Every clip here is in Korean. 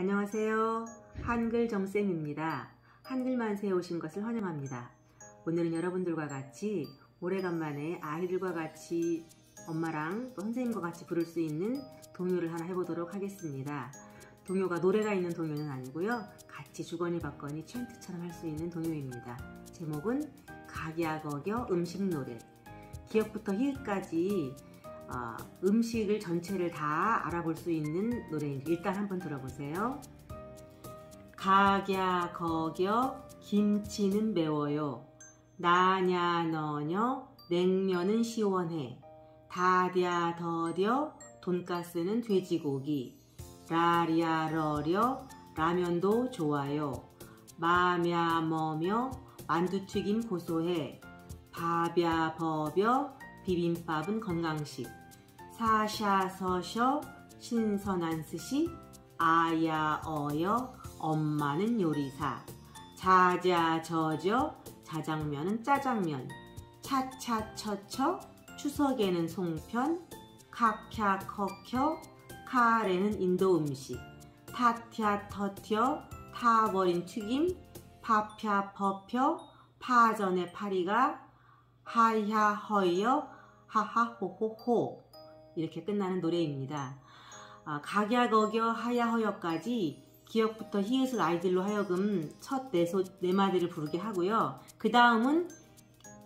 안녕하세요. 한글 정쌤입니다. 한글만세에 오신 것을 환영합니다. 오늘은 여러분들과 같이 오래간만에 아이들과 같이 엄마랑 또 선생님과 같이 부를 수 있는 동요를 하나 해보도록 하겠습니다. 동요가 노래가 있는 동요는 아니고요. 같이 주거니 받거니 챈트처럼 할 수 있는 동요입니다. 제목은 각야거겨 음식노래 기억부터 히읗까지 어, 음식을 전체를 다 알아볼 수 있는 노래입니다. 일단 한번 들어보세요. 각야 거겨 김치는 매워요. 나냐 너녀 냉면은 시원해. 다랴 더뎌 돈가스는 돼지고기. 라리야 러려 라면도 좋아요. 마며 머며 만두튀김 고소해. 밥야 버벼 비빔밥은 건강식. 사샤 서셔 신선한 스시 아야 어여 엄마는 요리사. 자자 저저 자장면은 짜장면. 차차 처처 추석에는 송편 카캬 커켜 카레는 인도 음식. 타튀야 터튀어 타버린 튀김 파펴 퍼펴 파전의 파리가 하야 허여 하하호호호 이렇게 끝나는 노래입니다. 아, 각야거겨 하야허여까지 기억부터 히읗을 아이들로 하여금 첫 네소, 네 마디를 부르게 하고요. 그 다음은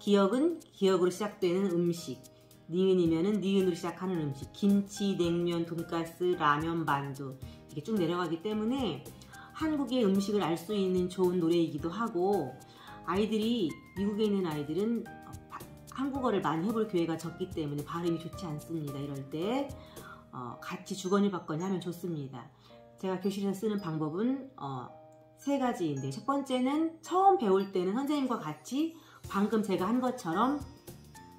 기억은 기억으로 시작되는 음식, 니은이면은 니은으로 시작하는 음식, 김치, 냉면, 돈가스, 라면, 만두 이렇게 쭉 내려가기 때문에 한국의 음식을 알 수 있는 좋은 노래이기도 하고 아이들이 미국에 있는 아이들은 한국어를 많이 해볼 기회가 적기 때문에 발음이 좋지 않습니다. 이럴 때 어, 같이 주거니 받거니 하면 좋습니다. 제가 교실에서 쓰는 방법은 어, 세 가지인데 첫 번째는 처음 배울 때는 선생님과 같이 방금 제가 한 것처럼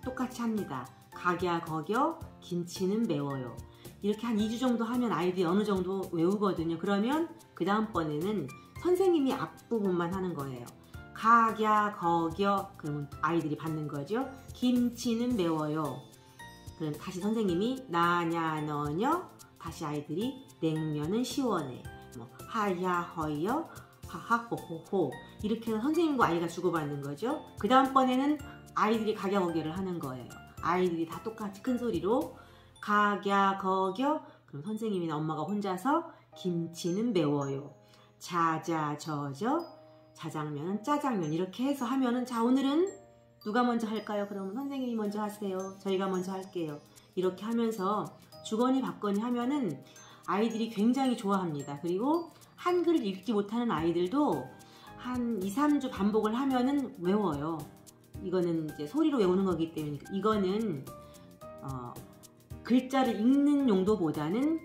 똑같이 합니다. 각야 거겨 김치는 매워요. 이렇게 한 2주 정도 하면 아이들이 어느 정도 외우거든요. 그러면 그 다음번에는 선생님이 앞부분만 하는 거예요. 각야 거겨 그러면 아이들이 받는 거죠. 김치는 매워요. 그럼 다시 선생님이 나냐 너녀 다시 아이들이 냉면은 시원해. 뭐 하야 허여 하하호호호 이렇게 선생님과 아이가 주고받는 거죠. 그 다음번에는 아이들이 각야 거겨를 하는 거예요. 아이들이 다 똑같이 큰 소리로 각야 거겨 그럼 선생님이나 엄마가 혼자서 김치는 매워요. 자자 저저 자장면은 짜장면 이렇게 해서 하면은 자 오늘은 누가 먼저 할까요? 그러면 선생님이 먼저 하세요. 저희가 먼저 할게요. 이렇게 하면서 주거니 받거니 하면은 아이들이 굉장히 좋아합니다. 그리고 한글을 읽지 못하는 아이들도 한 2, 3주 반복을 하면은 외워요. 이거는 이제 소리로 외우는 거기 때문에 이거는 어, 글자를 읽는 용도보다는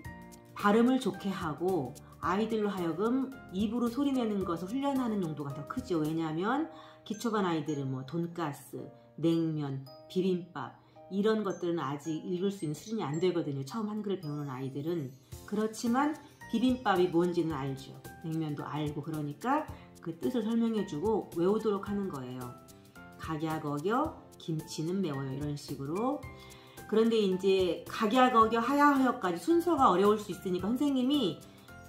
발음을 좋게 하고 아이들로 하여금 입으로 소리내는 것을 훈련하는 용도가 더 크죠. 왜냐하면 기초반 아이들은 뭐 돈가스, 냉면, 비빔밥 이런 것들은 아직 읽을 수 있는 수준이 안 되거든요. 처음 한글을 배우는 아이들은. 그렇지만 비빔밥이 뭔지는 알죠. 냉면도 알고 그러니까 그 뜻을 설명해주고 외우도록 하는 거예요. 각야거겨 김치는 매워요 이런 식으로 그런데 이제 각야거겨 하야허여까지 순서가 어려울 수 있으니까 선생님이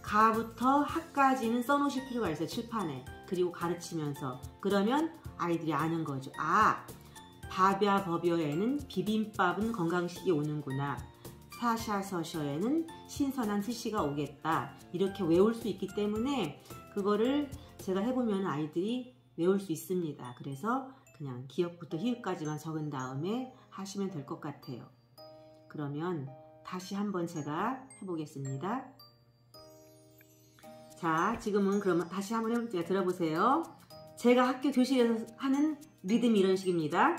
가부터 학까지는 써놓으실 필요가 있어요. 칠판에. 그리고 가르치면서. 그러면 아이들이 아는 거죠. 아, 밥야 버벼에는 비빔밥은 건강식이 오는구나. 사샤서셔에는 신선한 스시가 오겠다. 이렇게 외울 수 있기 때문에 그거를 제가 해보면 아이들이 외울 수 있습니다. 그래서 그냥 기억부터 히읗까지만 적은 다음에 하시면 될 것 같아요. 그러면 다시 한번 제가 해보겠습니다. 자, 지금은 그럼 다시 한번 해볼게요. 들어보세요. 제가 학교 교실에서 하는 리듬이 이런 식입니다.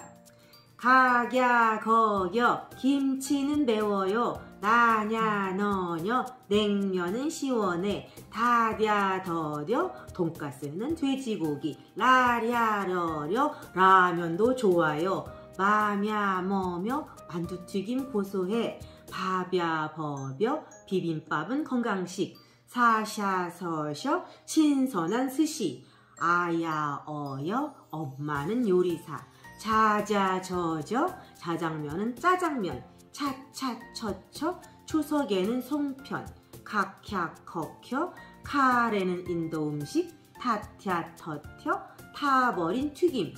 가야 거겨 김치는 매워요 나냐 너녀 냉면은 시원해 다랴 더뎌 돈가스는 돼지고기 라랴 러려 라면도 좋아요 마냐 머며 만두튀김 고소해 밥야 버벼 비빔밥은 건강식 사샤서셔 신선한 스시 아야 어여 엄마는 요리사 자자 저저 자장면은 짜장면 차차 처처 추석에는 송편 각캬 커켜 카레는 인도 음식 타튀아 터텨 타버린 튀김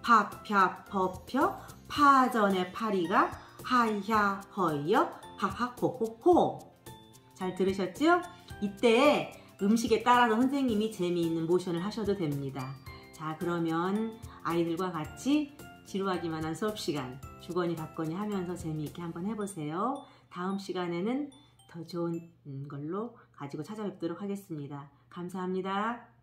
파펴 퍼펴 파전의 파리가 하야 허여 하하호호호 잘 들으셨죠? 이때 음식에 따라서 선생님이 재미있는 모션을 하셔도 됩니다. 자 그러면 아이들과 같이 지루하기만 한 수업 시간 주거니 받거니 하면서 재미있게 한번 해보세요. 다음 시간에는 더 좋은 걸로 가지고 찾아뵙도록 하겠습니다. 감사합니다.